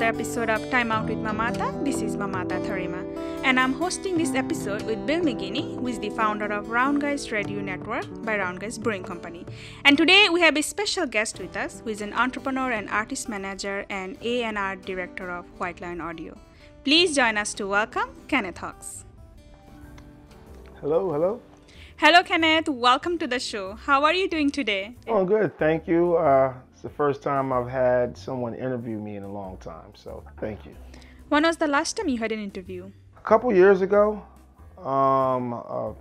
another episode of Time Out with Mamata. This is Mamata Tharima, and I'm hosting this episode with Bill McGeeney, who is the founder of Round Guys Radio Network by Round Guys Brewing Company. And today we have a special guest with us, who is an entrepreneur and artist manager and A&R director of White Lion Audio. Please join us to welcome Kenneth Hawkes. Hello, hello. Hello, Kenneth. Welcome to the show. How are you doing today? Oh, good. Thank you. Uh, it's the first time I've had someone interview me in a long time, so thank you. When was the last time you had an interview? A couple years ago, um, a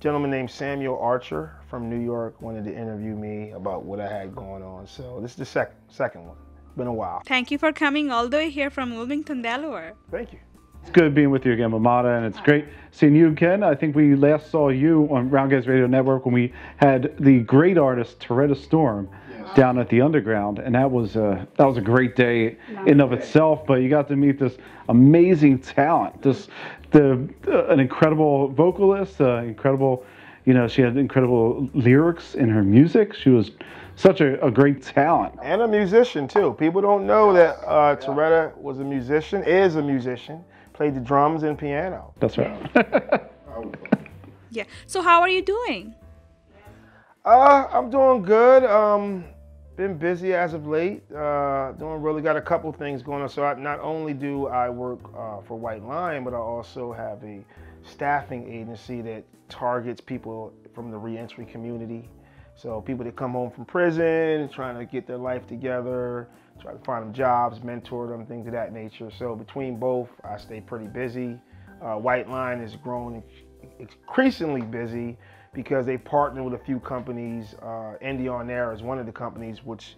gentleman named Samuel Archer from New York wanted to interview me about what I had going on. So this is the second second one. Been a while. Thank you for coming all the way here from Wilmington, Delaware. Thank you. It's good being with you again, Mamata, and it's great seeing you again. I think we last saw you on Round Guys Radio Network when we had the great artist Terretta Storm down at the Underground, and that was a that was a great day in of itself. But you got to meet this amazing talent, this the uh, an incredible vocalist, uh, incredible, you know, she had incredible lyrics in her music. She was such a, a great talent. And a musician too. People don't know that uh, Terretta was a musician, is a musician, played the drums and piano. That's right. Yeah. So how are you doing? Uh, I'm doing good. Um, been busy as of late. Uh, doing really got a couple things going on. So I, not only do I work uh, for White Lion, but I also have a staffing agency that targets people from the reentry community. So people that come home from prison, trying to get their life together, try to find them jobs, mentor them, things of that nature. So between both, I stay pretty busy. Uh, White Lion has grown increasingly busy because they partner with a few companies. Uh, Indie On Air is one of the companies which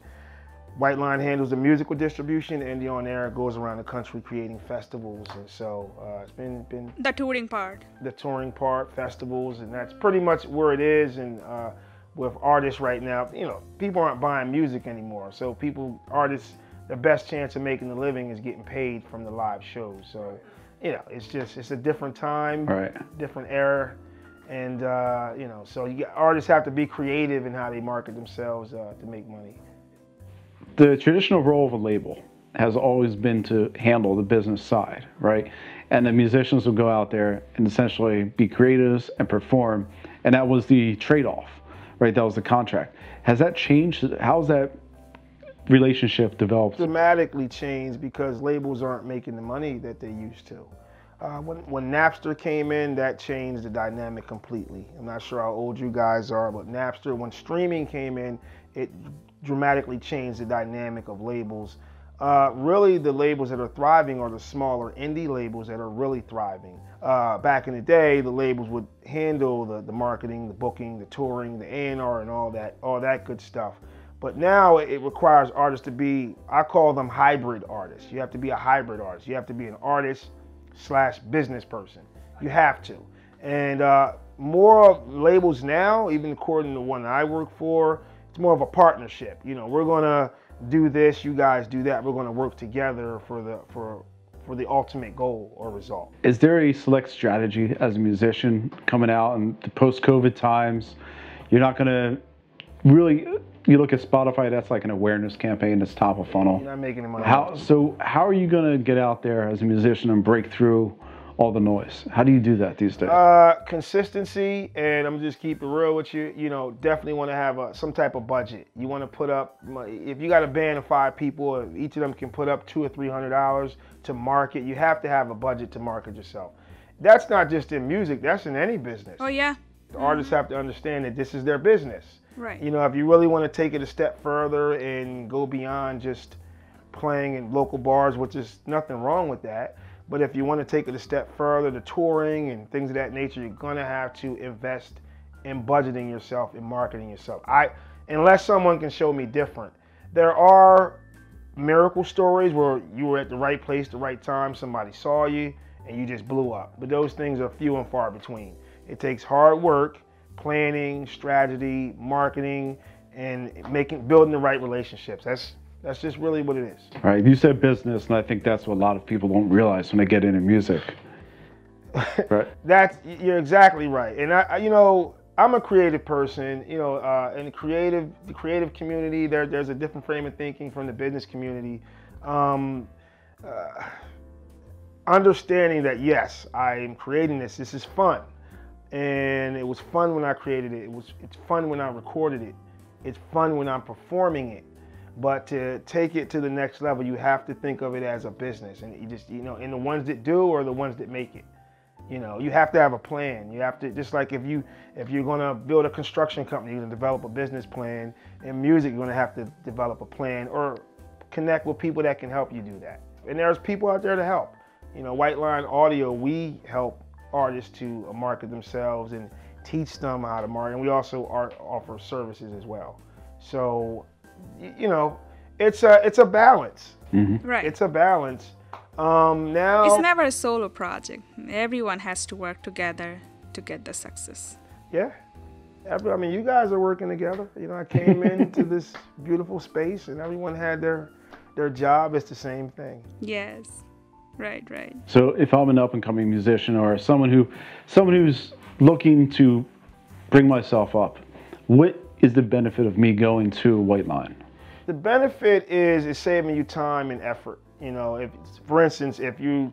White Lion handles the musical distribution. Indie On Air goes around the country creating festivals, and so uh, it's been been The touring part. the touring part, festivals, and that's pretty much where it is. And uh, with artists right now, you know, people aren't buying music anymore. So people, artists, the best chance of making a living is getting paid from the live shows. So, you know, it's just it's a different time, Right. different era, and uh, you know, so you, artists have to be creative in how they market themselves uh, to make money. the traditional role of a label has always been to handle the business side, right? And the musicians will go out there and essentially be creatives and perform, and that was the trade-off, right? That was the contract. Has that changed? How's that relationship developed? dramatically changed because labels aren't making the money that they used to. Uh, when, when Napster came in, that changed the dynamic completely. I'm not sure how old you guys are, but Napster, when streaming came in, it dramatically changed the dynamic of labels. Uh, really, the labels that are thriving are the smaller indie labels that are really thriving. Uh, back in the day, the labels would handle the, the marketing, the booking, the touring, the A&R, and all that, all that good stuff. But now it requires artists to be, I call them hybrid artists. You have to be a hybrid artist. You have to be an artist slash business person. You have to. And uh, more of labels now, even according to one I work for, it's more of a partnership. You know, we're gonna do this, you guys do that. We're gonna work together for the for for the ultimate goal or result. Is there a select strategy as a musician coming out in the post-COVID times? You're not to really. You look at Spotify. That's like an awareness campaign. That's top of funnel. You're not making any money. How so? How are you going to get out there as a musician and break through all the noise? How do you do that these days? Uh, consistency, and I'm just keep it real with you. You know, definitely want to have a, some type of budget. You want to put up, if you got a band of five people, each of them can put up two or three hundred dollars to market. You have to have a budget to market yourself. That's not just in music. That's in any business. Oh yeah. The artists have to understand that this is their business. Right. You know, if you really want to take it a step further and go beyond just playing in local bars, which is nothing wrong with that. But if you want to take it a step further, the touring and things of that nature, you're gonna have to invest in budgeting yourself and marketing yourself. I, unless someone can show me different, there are miracle stories where you were at the right place, the right time, somebody saw you, and you just blew up. But those things are few and far between. It takes hard work, planning, strategy, marketing, and making building the right relationships. That's that's just really what it is. All right. You said business, and I think that's what a lot of people don't realize when they get into music. Right. That's you're exactly right. And I, you know, I'm a creative person, you know, uh, in the creative, the creative community, there, there's a different frame of thinking from the business community. Um, uh, understanding that yes, I am creating this. This is fun, and it was fun when I created it. It was it's fun when I recorded it. It's fun when I'm performing it. But to take it to the next level, you have to think of it as a business, and you just you know, and the ones that do are the ones that make it. You know, you have to have a plan. You have to just like if you if you're gonna build a construction company, you're gonna develop a business plan. In music, you're gonna have to develop a plan or connect with people that can help you do that. And there's people out there to help. You know, White Lion Audio, we help artists to market themselves and teach them how to market. And we also art, offer services as well. So, you know, it's a it's a balance. Mm-hmm. Right. It's a balance. Um, now it's never a solo project. Everyone has to work together to get the success. Yeah. Every, I mean, you guys are working together. You know, I came into this beautiful space and everyone had their their job. It's the same thing. Yes. Right, right. So if I'm an up and coming musician or someone who someone who's looking to bring myself up, what is the benefit of me going to White Lion? The benefit is it's saving you time and effort. You know, if for instance, if you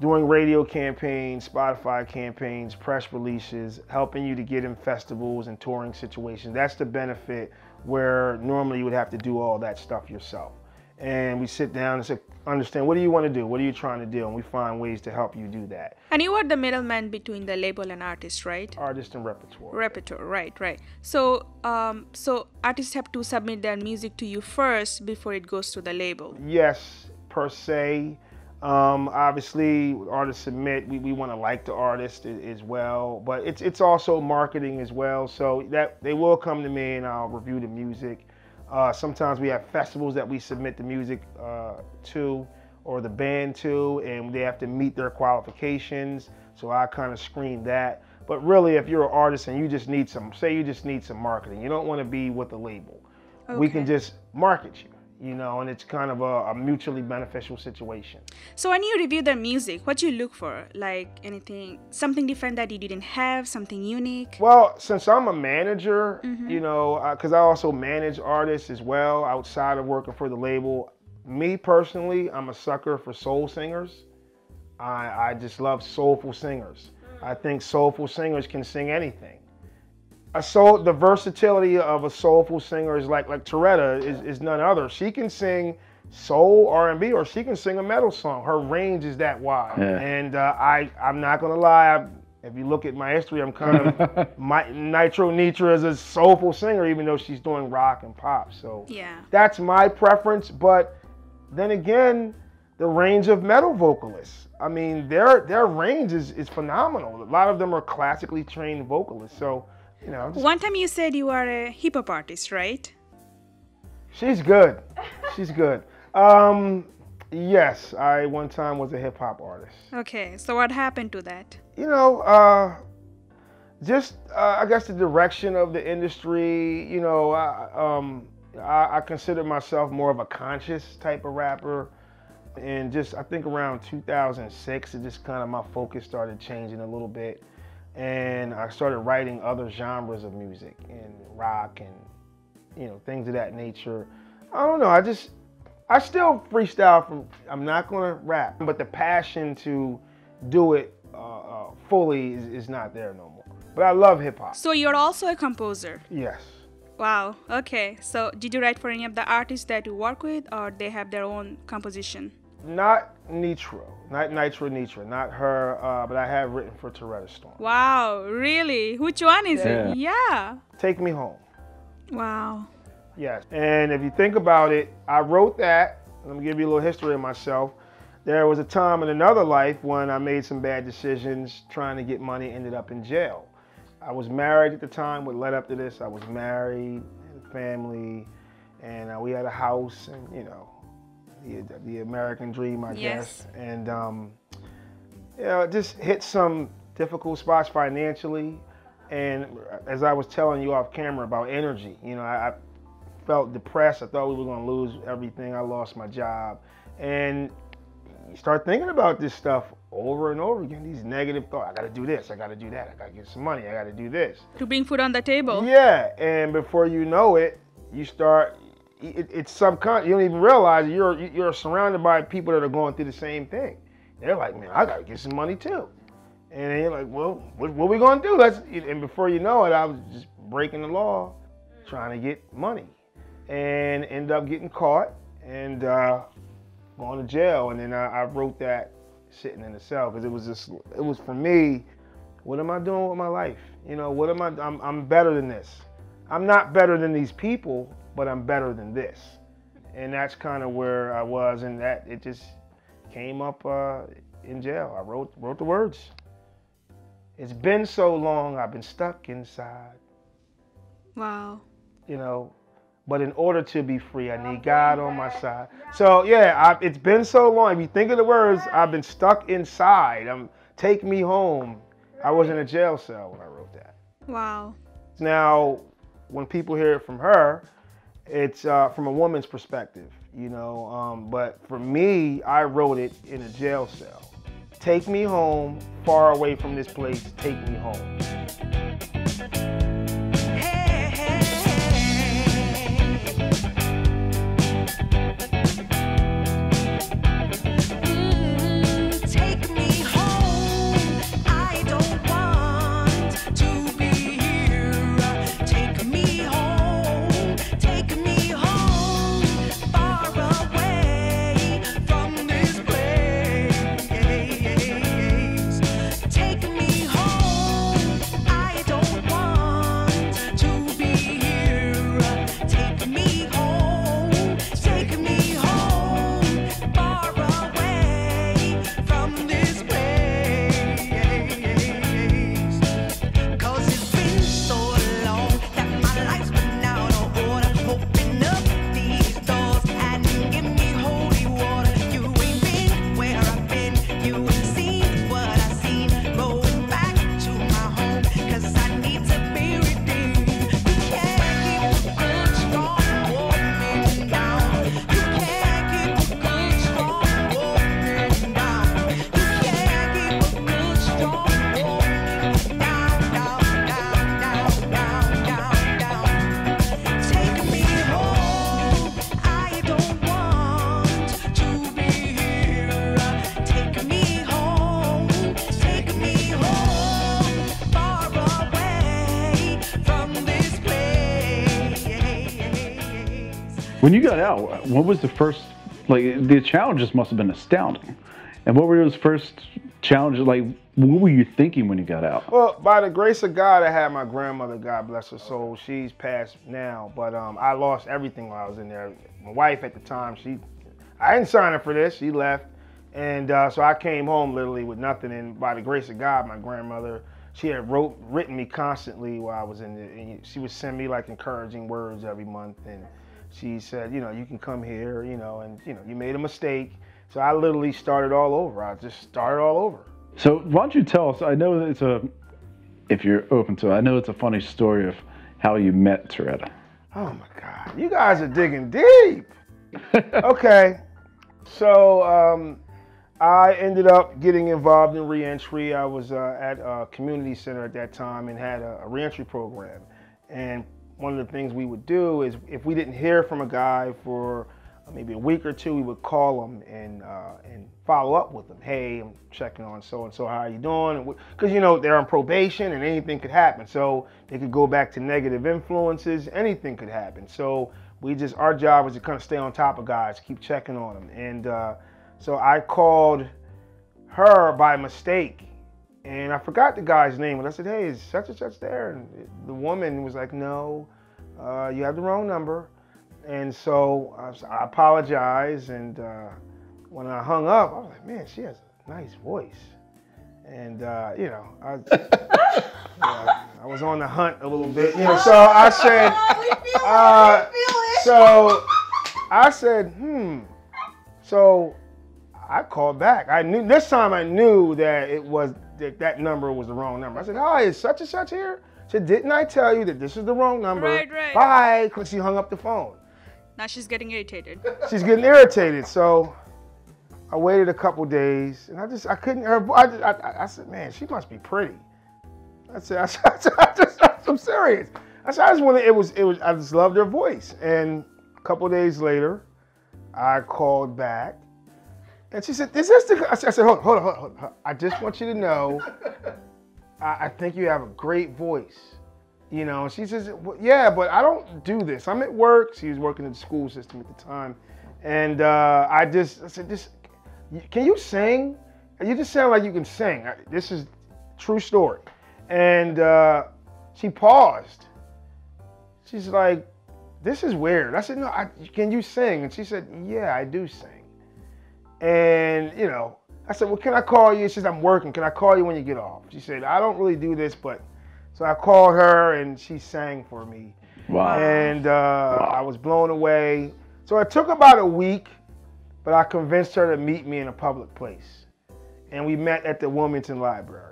doing radio campaigns, Spotify campaigns, press releases, helping you to get in festivals and touring situations, that's the benefit where normally you would have to do all that stuff yourself. And we sit down and say, understand what do you want to do? What are you trying to do? And we find ways to help you do that. And you are the middleman between the label and artist, right? Artist and repertoire. Repertoire, right, right. So, um, so artists have to submit their music to you first before it goes to the label. Yes, per se. Um, obviously, artists submit. We, we want to like the artist as well, but it's it's also marketing as well. So that they will come to me and I'll review the music. Uh, sometimes we have festivals that we submit the music uh, to or the band to, and they have to meet their qualifications. So I kind of screen that. But really, if you're an artist and you just need some, say you just need some marketing, you don't want to be with the label. Okay. We can just market you you know, and it's kind of a, a, mutually beneficial situation. So when you review their music, what do you look for? Like anything, something different that you didn't have, something unique? Well, since I'm a manager, mm-hmm. you know, because I also manage artists as well outside of working for the label. Me personally, I'm a sucker for soul singers. I, I just love soulful singers. I think soulful singers can sing anything a soul the versatility of a soulful singer is like like Terretta is, is none other. She can sing soul R and B or she can sing a metal song. Her range is that wide. Yeah. And uh, I I'm not gonna lie. I, if you look at my history, I'm kind of my Nitro Nitra is a soulful singer, even though she's doing rock and pop. So yeah, that's my preference. But then again, the range of metal vocalists. I mean, their their range is, is phenomenal. A lot of them are classically trained vocalists. So you know. Just... One time you said you are a hip hop artist, right? She's good. She's good. Um, yes, I one time was a hip hop artist. Okay, so what happened to that? You know, uh, just uh, I guess the direction of the industry. You know, I, um, I, I consider myself more of a conscious type of rapper. And just, I think around 2006, it just kind of my focus started changing a little bit and I started writing other genres of music and rock and you know things of that nature. I don't know. I just I still freestyle from. I'm not gonna rap, but the passion to do it uh, uh, fully is, is not there no more. But I love hip hop. So you're also a composer. Yes. Wow. Okay. So did you write for any of the artists that you work with, or they have their own composition? Not Nitro, not Nitro Nitra, not her, uh, but I have written for Terretta Storm. Wow, really? Which one is yeah. it? Yeah. Take Me Home. Wow. Yes, and if you think about it, I wrote that. Let me give you a little history of myself. There was a time in another life when I made some bad decisions trying to get money, ended up in jail. I was married at the time, what led up to this, I was married, and family, and uh, we had a house, and you know, the, the American dream, I yes. guess. And, um, you know, just hit some difficult spots financially. And as I was telling you off camera about energy, you know, I, I felt depressed. I thought we were going to lose everything. I lost my job. And you start thinking about this stuff over and over again. These negative thoughts. I got to do this. I got to do that. I got to get some money. I got to do this. To bring food on the table. Yeah, and before you know it, you start. It, it's subconscious. You don't even realize you're you're surrounded by people that are going through the same thing. They're like, man, I got to get some money too. And then you're like, well, what, what we gonna do? Let's. And before you know it, I was just breaking the law, trying to get money, and end up getting caught and uh, going to jail. And then I, I wrote that sitting in the cell because it was just it was for me. What am I doing with my life? You know, what am I? I'm, I'm better than this. I'm not better than these people, but I'm better than this. And that's kind of where I was, and that it just came up uh, in jail. I wrote wrote the words. It's been so long, I've been stuck inside. Wow. You know, but in order to be free, I need God on my side. So yeah, I, it's been so long. If you think of the words, I've been stuck inside. I'm take me home. I was in a jail cell when I wrote that. Wow. Now, when people hear it from her, it's uh, from a woman's perspective, you know. Um, but for me, I wrote it in a jail cell. Take me home, far away from this place. Take me home. When you got out, what was the first, like, the challenges must have been astounding. And what were those first challenges, like, what were you thinking when you got out? Well, by the grace of God, I had my grandmother. God bless her soul. She's passed now, but um, I lost everything while I was in there. My wife at the time, she, I didn't sign up for this. She left, and uh, so I came home literally with nothing. And by the grace of God, my grandmother, she had wrote, written me constantly while I was in there. And she would send me like encouraging words every month, and she said, you know, you can come here, you know, and you know, you made a mistake. So I literally started all over. I just started all over. So why don't you tell us? I know that it's a, if you're open to it, I know it's a funny story of how you met Terretta. Oh my God, you guys are digging deep. okay, so um, I ended up getting involved in reentry. I was uh, at a community center at that time and had a, a reentry program. And one of the things we would do is if we didn't hear from a guy for maybe a week or two, we would call them and uh, and follow up with them. Hey, I'm checking on so and so. How are you doing? Because you know they're on probation and anything could happen. So they could go back to negative influences. Anything could happen. So we just our job was to kind of stay on top of guys, keep checking on them. And uh, so I called her by mistake. And I forgot the guy's name, and I said, "Hey, is such and such there?" And the woman was like, "No, uh, you have the wrong number." And so I, I apologized, and uh, when I hung up, I was like, man, she has a nice voice. And, uh, you know, I, yeah, I was on the hunt a little bit, you know, so I said, uh, so I said, hmm. So I called back. I knew this time I knew that it was that that number was the wrong number. I said, "Hi, is such and such here?" She said, "Didn't I tell you that this is the wrong number?" Right, right. Bye. 'Cause She hung up the phone Now she's getting irritated. she's getting irritated. So I waited a couple days, and I just I couldn't. Her, I, just, I, I- I said, man, she must be pretty. I said, I, said, I, said, I just, I'm serious. I said, I just wanted. It was, it was. I just loved her voice. And a couple days later, I called back, and she said, this "Is this the?" I said, hold, on, hold on, hold on. I just want you to know, I, I think you have a great voice. You know, she says, well, yeah, but I don't do this. I'm at work. She was working in the school system at the time. And uh, I just, I said, this, can you sing? You just sound like you can sing. This is true story. And uh, she paused. She's like, this is weird. I said, no, I, can you sing? And she said, yeah, I do sing. And, you know, I said, well, can I call you? She said, I'm working. Can I call you when you get off? She said, I don't really do this, but so I called her and she sang for me. Wow. And uh, I was blown away. So it took about a week, but I convinced her to meet me in a public place. And we met at the Wilmington Library.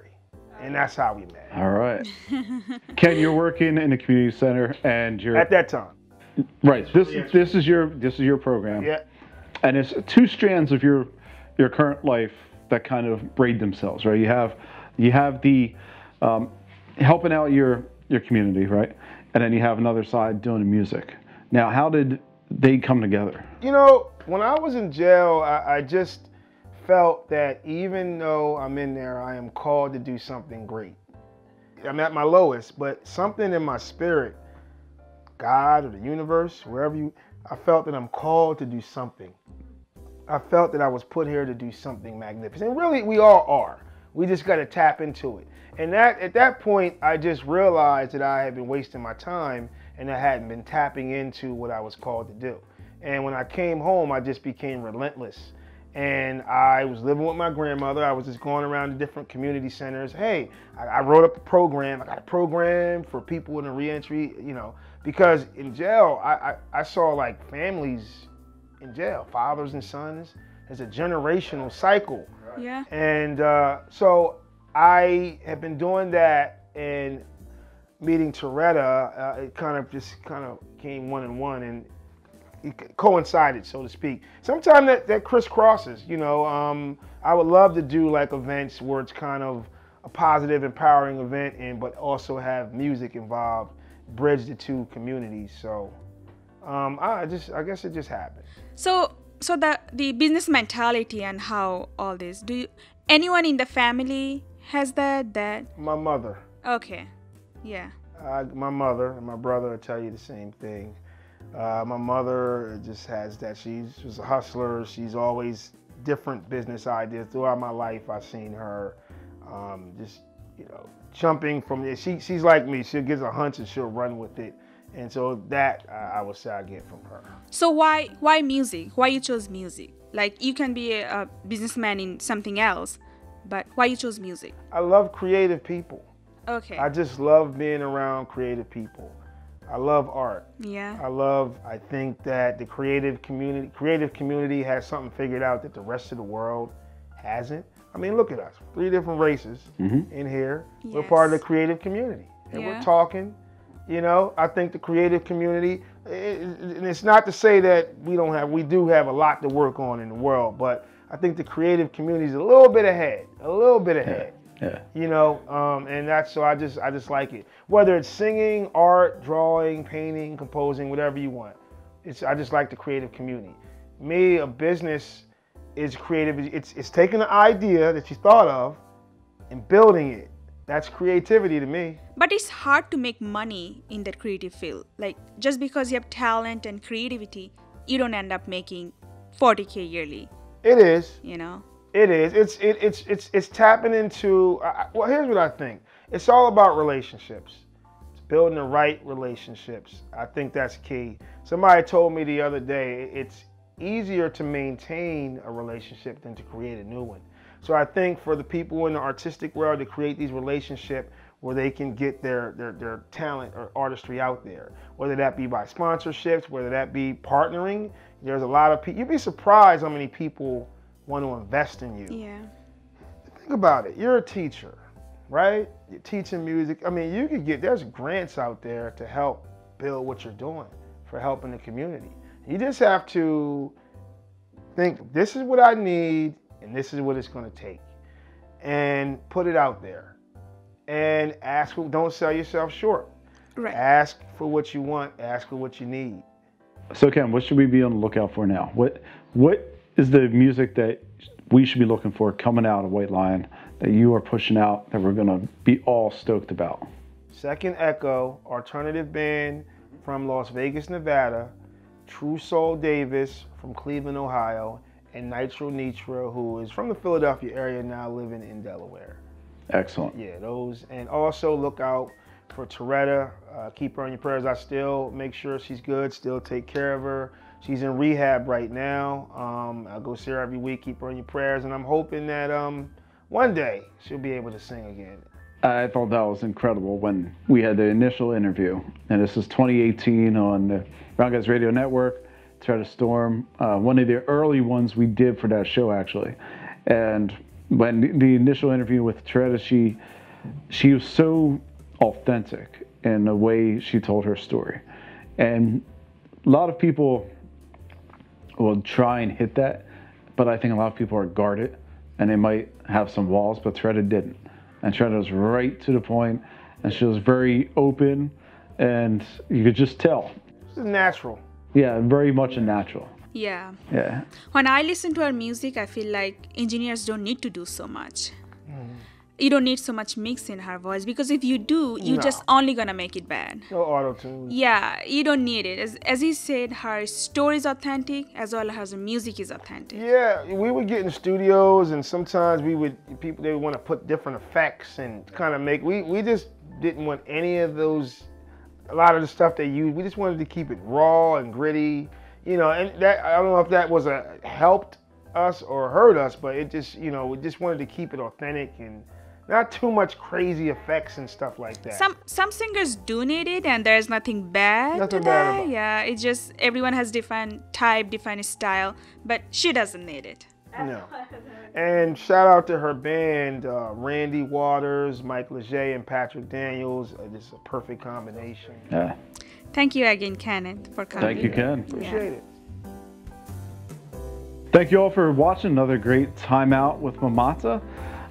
And that's how we met All right. Ken, you're working in the community center, and you're at that time. right. This this is your this is your program. Yeah. And it's two strands of your your current life that kind of braid themselves, right? You have you have the um, helping out your your community, right? And then you have another side doing the music. Now, how did they come together? You know, when I was in jail, I, I just felt that even though I'm in there, I am called to do something great. I'm at my lowest, but something in my spirit, God or the universe, wherever you, I felt that I'm called to do something. I felt that I was put here to do something magnificent. And really, we all are. We just got to tap into it. And that at that point, I just realized that I had been wasting my time and I hadn't been tapping into what I was called to do. And when I came home, I just became relentless. And I was living with my grandmother. I was just going around to different community centers. Hey, I, wrote up a program. I got a program for people in the reentry, you know, because in jail, I, I, I saw like families in jail, fathers and sons. It's a generational cycle. Yeah. And uh, so I have been doing that and meeting Terretta, uh, it kind of just kind of came one and one and it coincided, so to speak. Sometimes that, that crisscrosses, you know. Um, I would love to do like events where it's kind of a positive, empowering event, and but also have music involved, bridge the two communities. So um, I just, I guess it just happened. So, so the the business mentality and how all this. Do you, anyone in the family has that? That My mother, okay, yeah. I, my mother and my brother will tell you the same thing. Uh, my mother just has that. She's a hustler. She's always different business ideas. Throughout my life, I've seen her um, just, you know, jumping from there. She, she's like me. She gets a hunch and she'll run with it. And so that I, I would say I get from her. So why why music? Why you chose music? Like you can be a, a businessman in something else, but why you chose music? I love creative people. Okay. I just love being around creative people. I love art. yeah. I love. I think that the creative community, creative community, has something figured out that the rest of the world hasn't. I mean, look at us, three different races mm-hmm. in here. We're part of the creative community, and Yeah. we're talking. You know, I think the creative community, and it's not to say that we don't have, we do have a lot to work on in the world, but I think the creative community is a little bit ahead, a little bit ahead. Yeah. you know um, and that's so i just i just like it. Whether it's singing art drawing painting composing whatever you want it's i just like the creative community. Me a business is creative it's it's taking an idea that you thought of and building it that's creativity to me But it's hard to make money in that creative field. Like just because you have talent and creativity, you don't end up making 40k yearly. it is You know. It is. It's it, it's it's it's tapping into. I- Well, here's what I think. It's all about relationships. It's building the right relationships. I think that's key. Somebody told me the other day it's easier to maintain a relationship than to create a new one. So I think for the people in the artistic world to create these relationships where they can get their, their, their talent or artistry out there, whether that be by sponsorships, whether that be partnering. There's a lot of people. You'd be surprised how many people want to invest in you. Yeah. Think about it. You're a teacher, right? You're teaching music. I mean, you could get there's grants out there to help build what you're doing for helping the community. You just have to think this is what I need and this is what it's going to take, and put it out there, and ask. Don't sell yourself short. Right. Ask for what you want. Ask for what you need. So Ken, what should we be on the lookout for now? What what is the music that we should be looking for coming out of White Lion that you are pushing out that we're gonna be all stoked about? Second Echo, alternative band from Las Vegas, Nevada, Tru Soul Davis from Cleveland, Ohio, and Nitro Nitra, who is from the Philadelphia area now living in Delaware. Excellent. Yeah, those. And also look out for Terretta. Uh, keep her in your prayers. I still make sure she's good, still take care of her. She's in rehab right now. Um, I go see her every week, keep her in your prayers, and I'm hoping that um, one day she'll be able to sing again. I thought that was incredible when we had the initial interview, and this is 2018 on the Round Guys Radio Network. Terretta Storm, uh, one of the early ones we did for that show actually, and when the- initial interview with Terretta, she she was so authentic in the way she told her story, and a lot of people will try and hit that, but I think a lot of people are guarded and they might have some walls, but Terretta didn't. And Terretta was right to the point and she was very open and you could just tell. This is natural. Yeah, very much a natural. Yeah. Yeah. When I listen to her music, I feel like engineers don't need to do so much. Mm-hmm. You don't need so much mix in her voice because if you do, you're No. just only gonna make it bad. No auto tune. Yeah, you don't need it. As, as he said, her story is authentic as well as her music is authentic. Yeah, we would get in studios, and sometimes we would people they would want to put different effects and kind of make. We we just didn't want any of those. A lot of the stuff they use. we just wanted to keep it raw and gritty, you know. And that I don't know if that was a helped us or hurt us, but it just you know we just wanted to keep it authentic and not too much crazy effects and stuff like that. Some some singers do need it, and there's nothing bad Nothing to bad that. about it. Yeah, it's just everyone has different type, different style, but she doesn't need it. No. And shout out to her band, uh, Randy Waters, Mike Leger, and Patrick Daniels. Uh, this is a perfect combination. Yeah. Thank you again, Kenneth, for coming. Thank you, Ken. Appreciate it. Thank you all for watching another great time out with Mamata.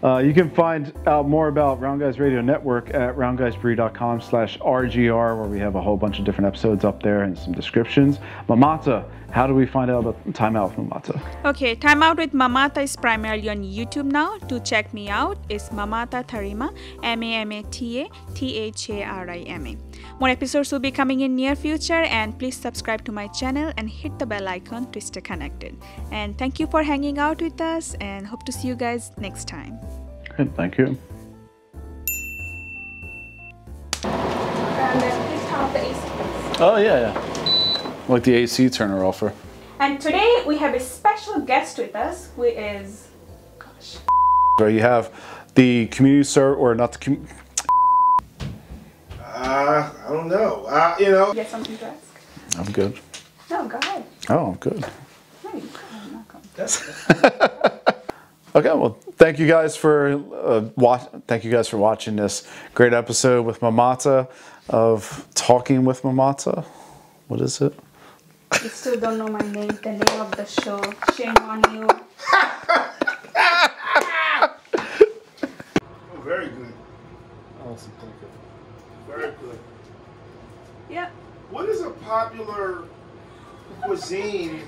Uh, you can find out more about Round Guys Radio Network at roundguysbrew.com slash RGR, where we have a whole bunch of different episodes up there and some descriptions. Mamata, how do we find out about Time Out with Mamata? Okay, Time Out with Mamata is primarily on YouTube now. To check me out, it's Mamata Tharima, M-A-M-A-T-A-T-H-A-R-I-M-A. More episodes will be coming in near future, and please subscribe to my channel and hit the bell icon to stay connected. And thank you for hanging out with us, and hope to see you guys next time. Good, thank you. And then please turn off the AC. Oh yeah, yeah. Like the AC turner offer. And today we have a special guest with us, who is, gosh, Where you have the community service, or not the com- Uh, I don't know. Uh, you know. you have something to ask? I'm good. No, go ahead. Oh, I'm good. No, you go ahead, knock on. Okay, well, thank you guys for uh, watch. Thank you guys for watching this great episode with Mamata of talking with Mamata. What is it? You still don't know my name, the name of the show. Shame on you. Oh, very good. Awesome, Very good. Yep. What is a popular cuisine